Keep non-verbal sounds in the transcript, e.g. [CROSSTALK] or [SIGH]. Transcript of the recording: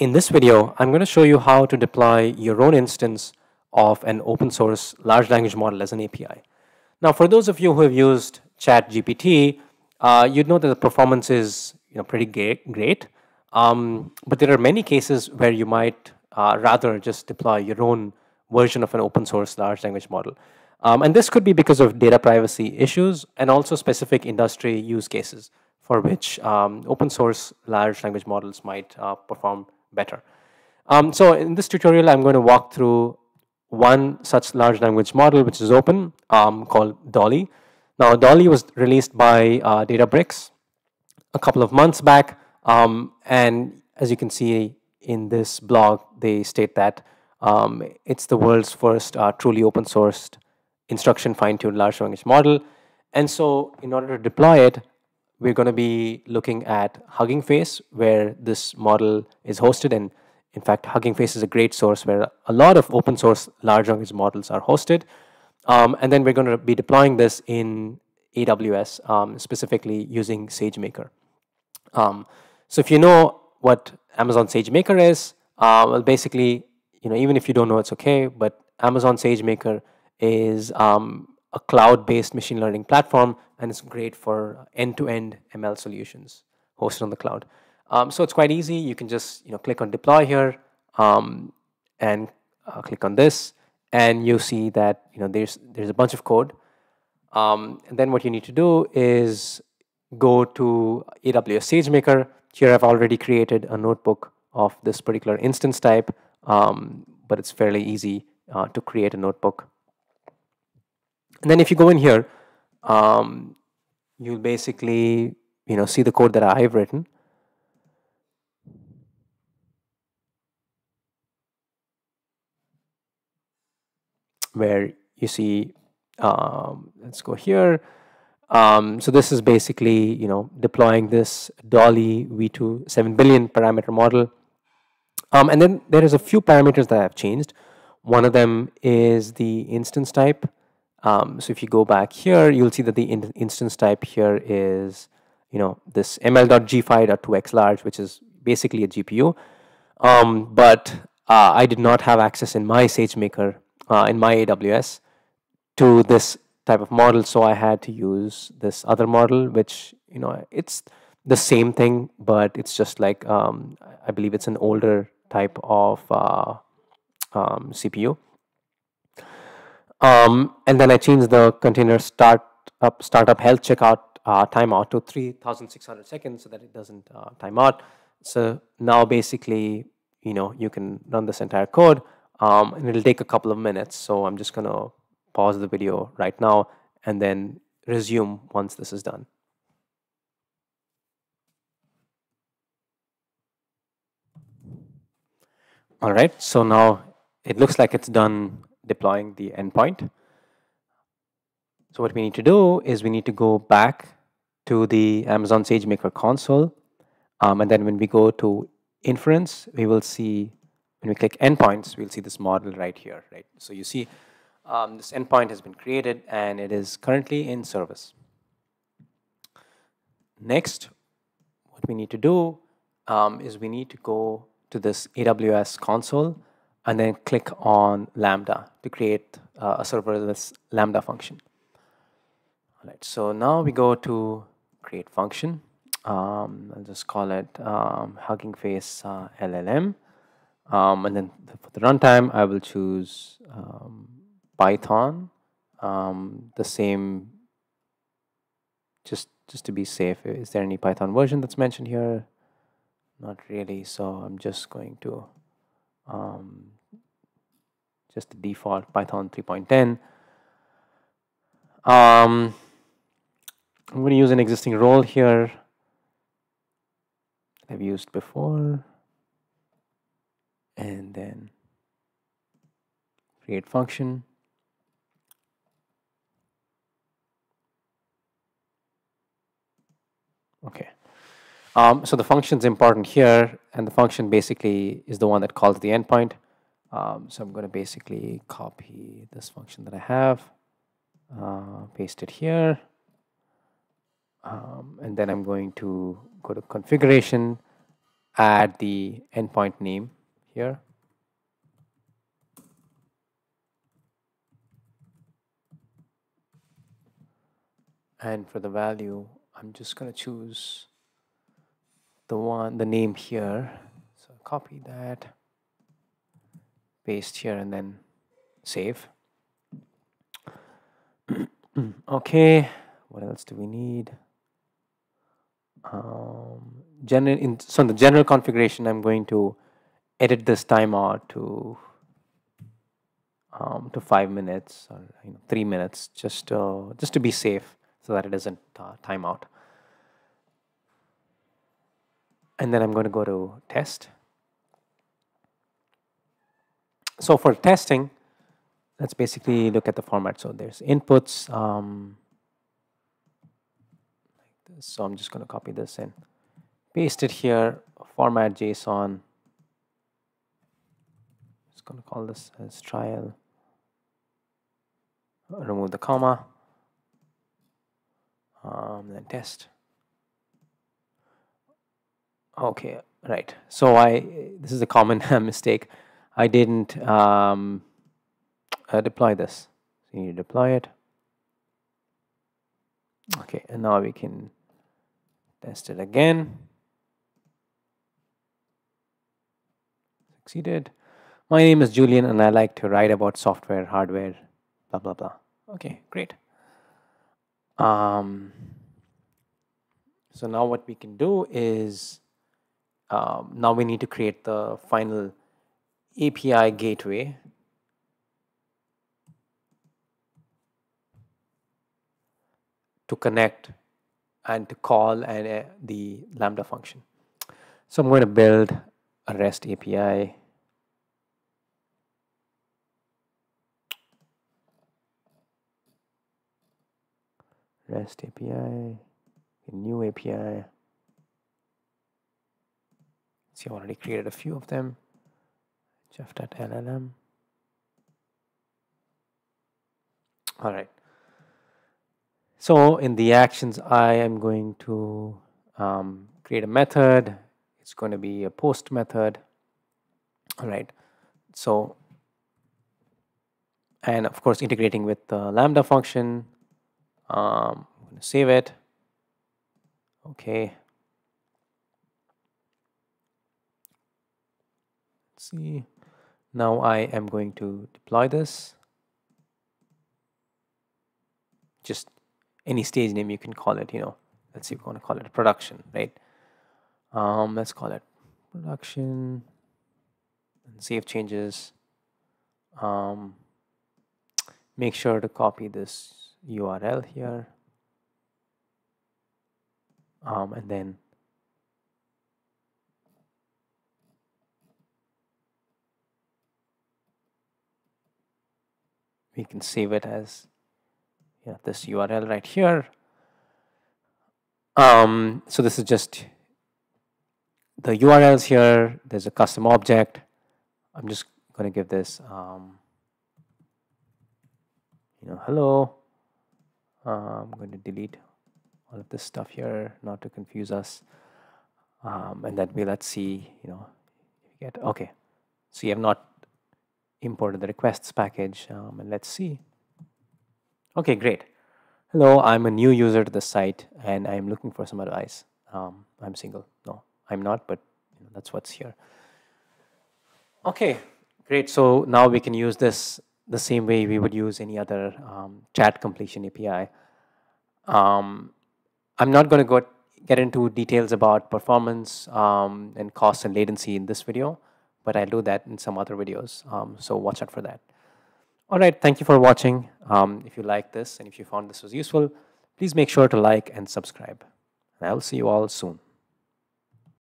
In this video, I'm going to show you how to deploy your own instance of an open source large language model as an API. Now, for those of you who have used ChatGPT, uh, you'd know that the performance is you know, pretty great, um, but there are many cases where you might uh, rather just deploy your own version of an open source large language model. Um, and this could be because of data privacy issues and also specific industry use cases for which um, open source large language models might uh, perform better. Um, so in this tutorial, I'm going to walk through one such large language model, which is open, um, called Dolly. Now, Dolly was released by uh, Databricks a couple of months back. Um, and as you can see in this blog, they state that um, it's the world's first uh, truly open sourced instruction fine-tuned large language model. And so in order to deploy it, we're going to be looking at Hugging Face, where this model is hosted. And in fact, Hugging Face is a great source where a lot of open source large language models are hosted. Um, and then we're going to be deploying this in AWS, um, specifically using SageMaker. Um, so if you know what Amazon SageMaker is, uh, well, basically, you know, even if you don't know, it's okay. But Amazon SageMaker is um, a cloud-based machine learning platform, and it's great for end-to-end ML solutions hosted on the cloud. Um, so it's quite easy. You can just you know click on deploy here um, and uh, click on this, and you see that you know there's there's a bunch of code. Um, and then what you need to do is go to AWS SageMaker. Here I've already created a notebook of this particular instance type, um, but it's fairly easy uh, to create a notebook and then if you go in here, um, you'll basically you know see the code that I've written. Where you see, um, let's go here. Um, so this is basically you know deploying this Dolly V2 seven billion parameter model. Um, and then there is a few parameters that I've changed. One of them is the instance type. Um, so if you go back here, you'll see that the in instance type here is, you know, this ml.g5.2x large, which is basically a GPU. Um, but uh, I did not have access in my SageMaker, uh, in my AWS, to this type of model. So I had to use this other model, which, you know, it's the same thing, but it's just like, um, I believe it's an older type of uh, um, CPU. Um, and then I changed the container start up startup health checkout uh, timeout to 3,600 seconds so that it doesn't uh, time out. So now basically, you know, you can run this entire code um, and it'll take a couple of minutes. So I'm just going to pause the video right now and then resume once this is done. All right, so now it looks like it's done deploying the endpoint. So what we need to do is we need to go back to the Amazon SageMaker console. Um, and then when we go to inference, we will see, when we click endpoints, we'll see this model right here, right? So you see um, this endpoint has been created and it is currently in service. Next, what we need to do um, is we need to go to this AWS console and then click on Lambda to create uh, a serverless Lambda function. All right, so now we go to create function. Um, I'll just call it um, Hugging Face uh, LLM. Um, and then for the runtime, I will choose um, Python, um, the same, just, just to be safe. Is there any Python version that's mentioned here? Not really, so I'm just going to um, just the default Python 3.10. Um, I'm going to use an existing role here I've used before. And then create function. Okay. Um, so the function is important here, and the function basically is the one that calls the endpoint. Um, so I'm going to basically copy this function that I have, uh, paste it here, um, and then I'm going to go to configuration, add the endpoint name here. And for the value, I'm just going to choose the one, the name here. So copy that, paste here, and then save. [CLEARS THROAT] okay, what else do we need? Um, general in, so in the general configuration, I'm going to edit this timeout to um, to five minutes or you know, three minutes, just uh, just to be safe, so that it doesn't uh, time out. And then I'm going to go to test. So for testing, let's basically look at the format. So there's inputs. Um. So I'm just going to copy this in, paste it here, format JSON. Just going to call this as trial. Remove the comma. Um, then test. Okay, right. So I this is a common [LAUGHS] mistake. I didn't um, uh, deploy this. So you deploy it. Okay, and now we can test it again. Succeeded. My name is Julian and I like to write about software, hardware, blah, blah, blah. Okay, great. Um, so now what we can do is um, now we need to create the final API gateway to connect and to call and uh, the Lambda function. So I'm going to build a REST API. REST API, a new API. See, I already created a few of them. Jeff.llm. All right. So in the actions, I am going to um, create a method. It's going to be a post method. All right. So, and of course, integrating with the Lambda function. Um, I'm going to save it. Okay. See. Now I am going to deploy this. Just any stage name you can call it, you know, let's see we want to call it production, right? Um, let's call it production and save changes. Um, make sure to copy this URL here. Um, and then we can save it as yeah, this URL right here. Um, so this is just the URLs here. There's a custom object. I'm just going to give this, um, you know, hello. Uh, I'm going to delete all of this stuff here, not to confuse us. Um, and that way, let's see, you know, get, okay. So you have not imported the requests package, um, and let's see. Okay, great. Hello, I'm a new user to the site and I'm looking for some advice. Um, I'm single. No, I'm not, but that's what's here. Okay, great. So now we can use this the same way we would use any other um, chat completion API. Um, I'm not going to go get into details about performance um, and cost and latency in this video, but I'll do that in some other videos. Um, so watch out for that. All right, thank you for watching. Um, if you like this and if you found this was useful, please make sure to like and subscribe. And I will see you all soon.